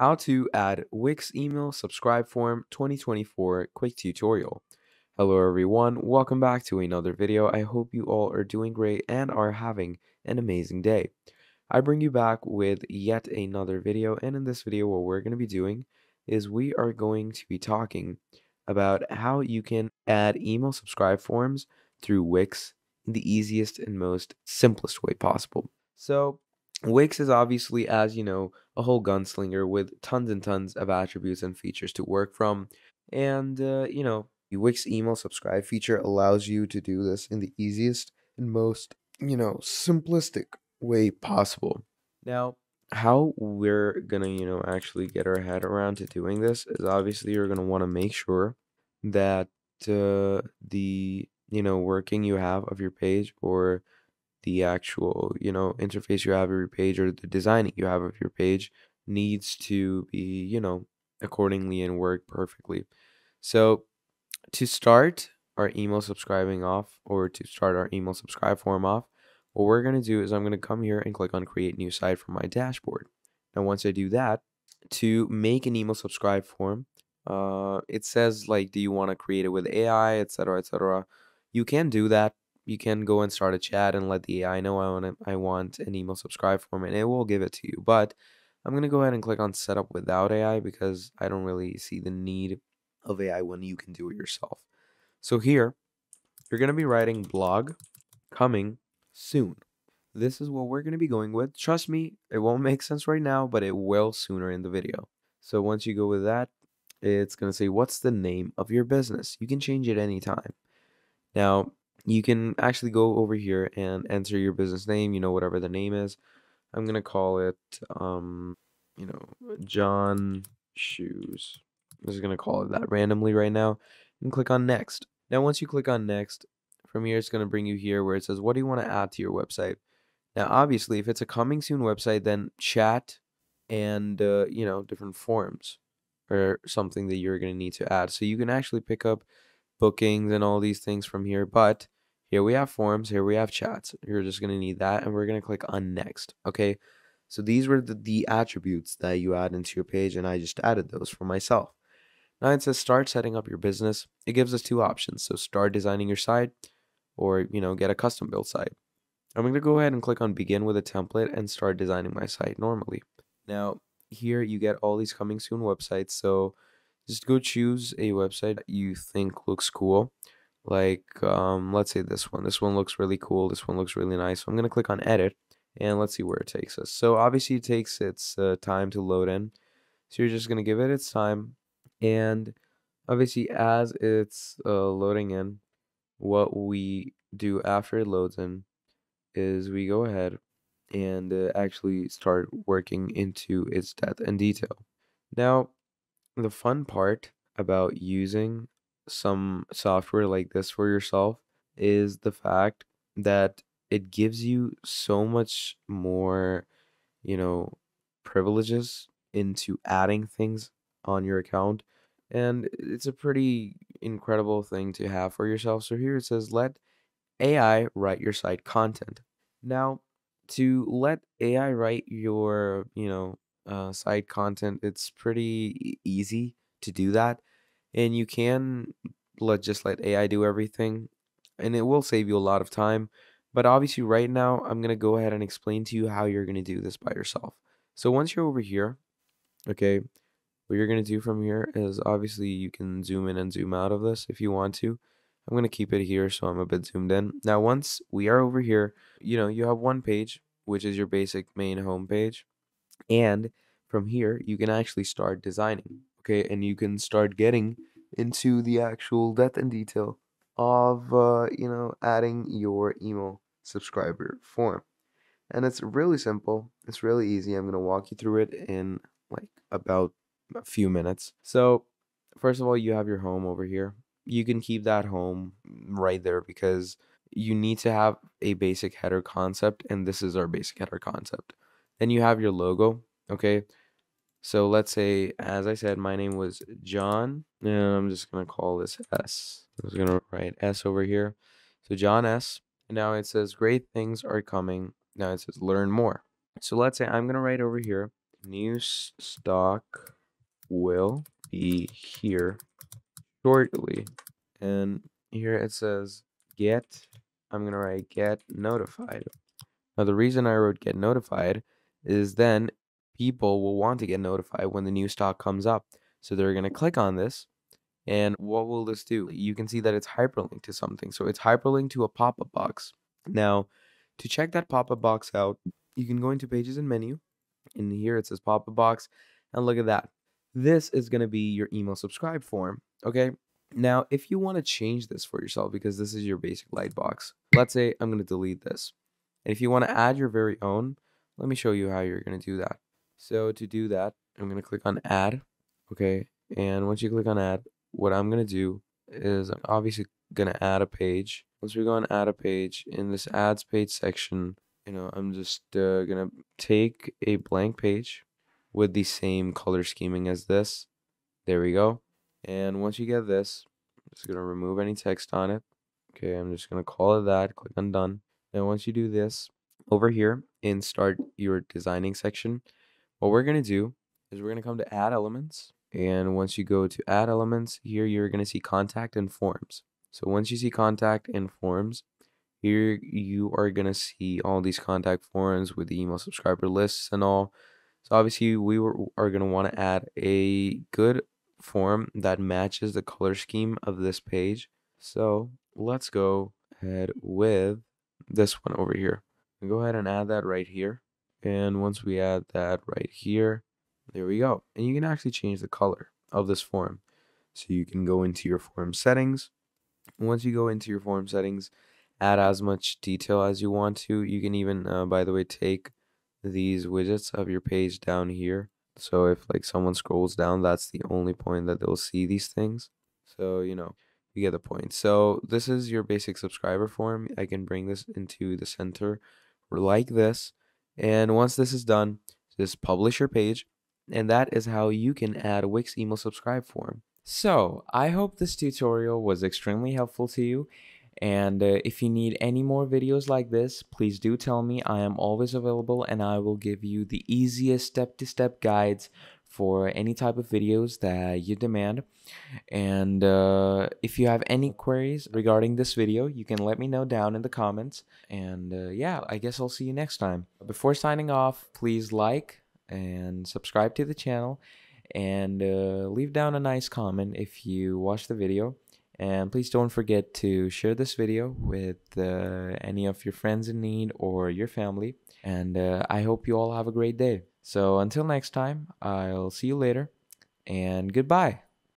How to add Wix email subscribe form 2024 quick tutorial. Hello everyone, welcome back to another video. I hope you all are doing great and are having an amazing day. I bring you back with yet another video and in this video what we're going to be doing is we are going to be talking about how you can add email subscribe forms through Wix in the easiest and most simplest way possible. So Wix is obviously, as you know, a whole gunslinger with tons and tons of attributes and features to work from. And, uh, you know, the Wix email subscribe feature allows you to do this in the easiest and most, you know, simplistic way possible. Now, how we're gonna, you know, actually get our head around to doing this is obviously you're gonna want to make sure that uh, the, you know, working you have of your page or the actual, you know, interface you have of your page or the designing you have of your page needs to be, you know, accordingly and work perfectly. So to start our email subscribing off or to start our email subscribe form off, what we're going to do is I'm going to come here and click on create new site from my dashboard. Now, once I do that, to make an email subscribe form, uh, it says like, do you want to create it with AI, etc., etc. You can do that you can go and start a chat and let the AI know I want I want an email subscribe form and it will give it to you. But I'm gonna go ahead and click on setup without AI because I don't really see the need of AI when you can do it yourself. So here, you're gonna be writing blog coming soon. This is what we're gonna be going with. Trust me, it won't make sense right now, but it will sooner in the video. So once you go with that, it's gonna say what's the name of your business. You can change it anytime. Now, you can actually go over here and enter your business name, you know, whatever the name is. I'm going to call it, um, you know, John Shoes. I'm just going to call it that randomly right now and click on next. Now, once you click on next, from here, it's going to bring you here where it says, what do you want to add to your website? Now, obviously, if it's a coming soon website, then chat and, uh, you know, different forms are something that you're going to need to add. So you can actually pick up bookings and all these things from here. But here we have forms, here we have chats. You're just going to need that and we're going to click on next. Okay. So these were the, the attributes that you add into your page and I just added those for myself. Now it says start setting up your business. It gives us two options. So start designing your site or, you know, get a custom built site. I'm going to go ahead and click on begin with a template and start designing my site normally. Now here you get all these coming soon websites. So just go choose a website you think looks cool like um, let's say this one. This one looks really cool. This one looks really nice. So i'm going to click on edit and let's see where it takes us. So obviously it takes its uh, time to load in. So you're just going to give it its time and obviously as it's uh, loading in what we do after it loads in is we go ahead and uh, actually start working into its depth and detail. Now the fun part about using some software like this for yourself is the fact that it gives you so much more, you know, privileges into adding things on your account. And it's a pretty incredible thing to have for yourself. So here it says, let AI write your site content. Now, to let AI write your, you know, uh, site content, it's pretty easy to do that. And you can let just let AI do everything, and it will save you a lot of time. But obviously, right now, I'm going to go ahead and explain to you how you're going to do this by yourself. So once you're over here, okay, what you're going to do from here is obviously you can zoom in and zoom out of this if you want to. I'm going to keep it here so I'm a bit zoomed in. Now, once we are over here, you know, you have one page, which is your basic main home page. And from here, you can actually start designing, okay? And you can start getting into the actual depth and detail of, uh, you know, adding your email subscriber form. And it's really simple. It's really easy. I'm going to walk you through it in like about a few minutes. So, first of all, you have your home over here. You can keep that home right there because you need to have a basic header concept, and this is our basic header concept. Then you have your logo, okay? So let's say, as I said, my name was John, and I'm just going to call this S. I'm going to write S over here. So John S. And now it says, great things are coming. Now it says, learn more. So let's say I'm going to write over here, new stock will be here shortly. And here it says get, I'm going to write get notified. Now, the reason I wrote get notified is then people will want to get notified when the new stock comes up. So they're going to click on this. And what will this do? You can see that it's hyperlinked to something. So it's hyperlinked to a pop up box. Now, to check that pop up box out, you can go into pages and menu. And here it says pop up box. And look at that. This is going to be your email subscribe form. Okay. Now, if you want to change this for yourself, because this is your basic light box, let's say I'm going to delete this. And if you want to add your very own, let me show you how you're going to do that. So to do that, I'm going to click on add. Okay. And once you click on add, what I'm going to do is I'm obviously going to add a page. Once we go and add a page in this ads page section, you know, I'm just uh, going to take a blank page with the same color scheming as this. There we go. And once you get this, I'm just going to remove any text on it. Okay, I'm just going to call it that. Click on done. Now, once you do this, over here in start your designing section, what we're going to do is we're going to come to add elements. And once you go to add elements, here you're going to see contact and forms. So once you see contact and forms, here you are going to see all these contact forms with the email subscriber lists and all. So obviously we are going to want to add a good form that matches the color scheme of this page. So let's go ahead with this one over here. Go ahead and add that right here. And once we add that right here, there we go. And you can actually change the color of this form. So you can go into your form settings. Once you go into your form settings, add as much detail as you want to. You can even, uh, by the way, take these widgets of your page down here. So if like someone scrolls down, that's the only point that they'll see these things. So, you know, you get the point. So this is your basic subscriber form. I can bring this into the center like this. And once this is done, just publish your page. And that is how you can add Wix email subscribe form. So I hope this tutorial was extremely helpful to you. And uh, if you need any more videos like this, please do tell me. I am always available and I will give you the easiest step-to-step guides for any type of videos that you demand. And uh, if you have any queries regarding this video, you can let me know down in the comments. And uh, yeah, I guess I'll see you next time. Before signing off, please like and subscribe to the channel and uh, leave down a nice comment if you watch the video. And please don't forget to share this video with uh, any of your friends in need or your family. And uh, I hope you all have a great day. So until next time, I'll see you later and goodbye.